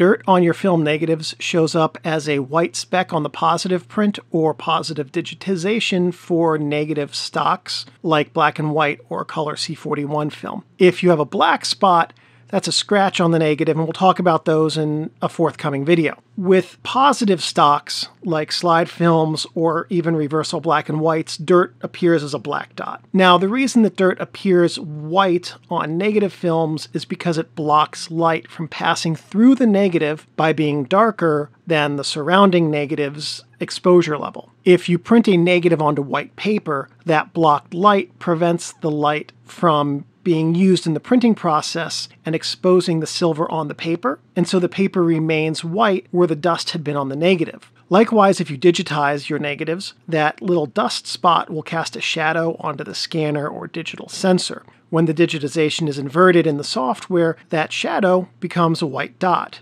Dirt on your film negatives shows up as a white speck on the positive print or positive digitization for negative stocks like black and white or color C41 film. If you have a black spot, that's a scratch on the negative, and we'll talk about those in a forthcoming video. With positive stocks, like slide films or even reversal black and whites, dirt appears as a black dot. Now, the reason that dirt appears white on negative films is because it blocks light from passing through the negative by being darker than the surrounding negative's exposure level. If you print a negative onto white paper, that blocked light prevents the light from being used in the printing process and exposing the silver on the paper, and so the paper remains white where the dust had been on the negative. Likewise, if you digitize your negatives, that little dust spot will cast a shadow onto the scanner or digital sensor. When the digitization is inverted in the software, that shadow becomes a white dot.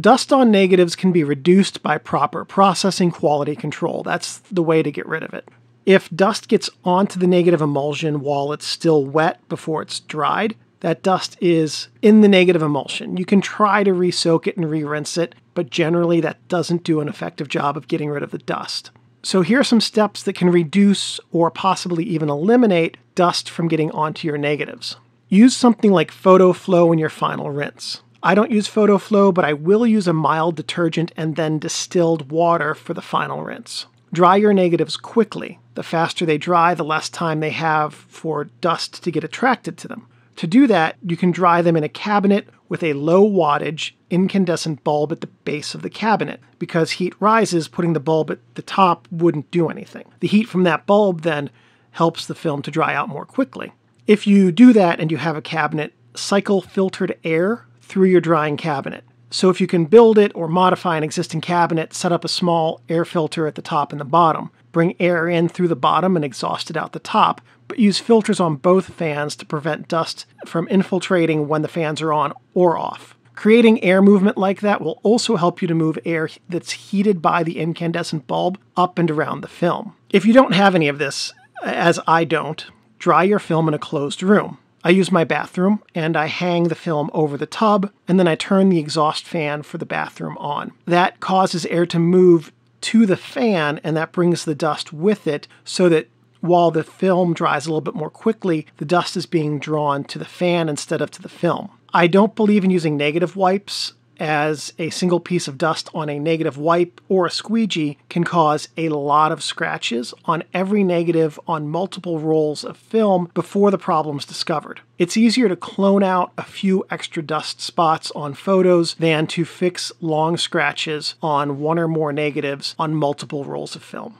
Dust on negatives can be reduced by proper processing quality control. That's the way to get rid of it. If dust gets onto the negative emulsion while it's still wet before it's dried, that dust is in the negative emulsion. You can try to re-soak it and re-rinse it, but generally that doesn't do an effective job of getting rid of the dust. So here are some steps that can reduce or possibly even eliminate dust from getting onto your negatives. Use something like Photo-Flo in your final rinse. I don't use Photo-Flo, but I will use a mild detergent and then distilled water for the final rinse. Dry your negatives quickly. The faster they dry, the less time they have for dust to get attracted to them. To do that, you can dry them in a cabinet with a low wattage incandescent bulb at the base of the cabinet. Because heat rises, putting the bulb at the top wouldn't do anything. The heat from that bulb then helps the film to dry out more quickly. If you do that and you have a cabinet, cycle filtered air through your drying cabinet. So if you can build it or modify an existing cabinet, set up a small air filter at the top and the bottom. Bring air in through the bottom and exhaust it out the top, but use filters on both fans to prevent dust from infiltrating when the fans are on or off. Creating air movement like that will also help you to move air that's heated by the incandescent bulb up and around the film. If you don't have any of this, as I don't, dry your film in a closed room. I use my bathroom and I hang the film over the tub and then I turn the exhaust fan for the bathroom on. That causes air to move to the fan and that brings the dust with it so that while the film dries a little bit more quickly, the dust is being drawn to the fan instead of to the film. I don't believe in using negative wipes as a single piece of dust on a negative wipe or a squeegee can cause a lot of scratches on every negative on multiple rolls of film before the problem's discovered. It's easier to clone out a few extra dust spots on photos than to fix long scratches on one or more negatives on multiple rolls of film.